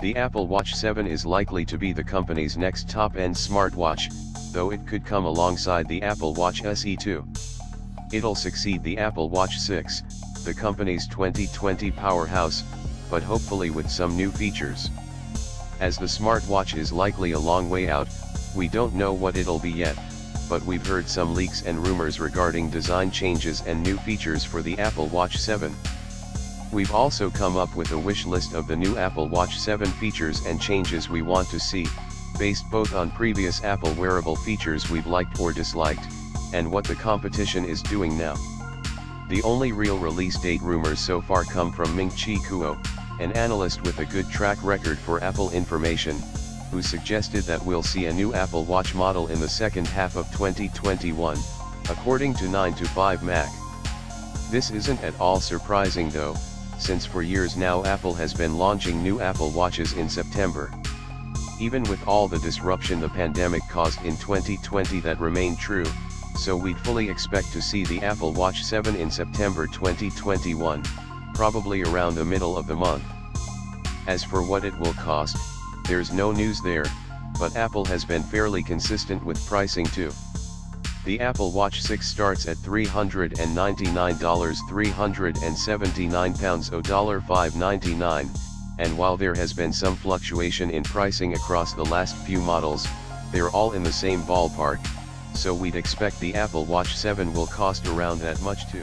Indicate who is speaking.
Speaker 1: The Apple Watch 7 is likely to be the company's next top-end smartwatch, though it could come alongside the Apple Watch SE 2. It'll succeed the Apple Watch 6, the company's 2020 powerhouse, but hopefully with some new features. As the smartwatch is likely a long way out, we don't know what it'll be yet, but we've heard some leaks and rumors regarding design changes and new features for the Apple Watch 7. We've also come up with a wish list of the new Apple Watch 7 features and changes we want to see, based both on previous Apple wearable features we've liked or disliked, and what the competition is doing now. The only real release date rumors so far come from Ming-Chi Kuo, an analyst with a good track record for Apple information, who suggested that we'll see a new Apple Watch model in the second half of 2021, according to 9 to 5 Mac. This isn't at all surprising though, since for years now Apple has been launching new Apple Watches in September. Even with all the disruption the pandemic caused in 2020 that remained true, so we'd fully expect to see the Apple Watch 7 in September 2021, probably around the middle of the month. As for what it will cost, there's no news there, but Apple has been fairly consistent with pricing too. The Apple Watch 6 starts at $399 379 pounds $599, and while there has been some fluctuation in pricing across the last few models, they're all in the same ballpark, so we'd expect the Apple Watch 7 will cost around that much too.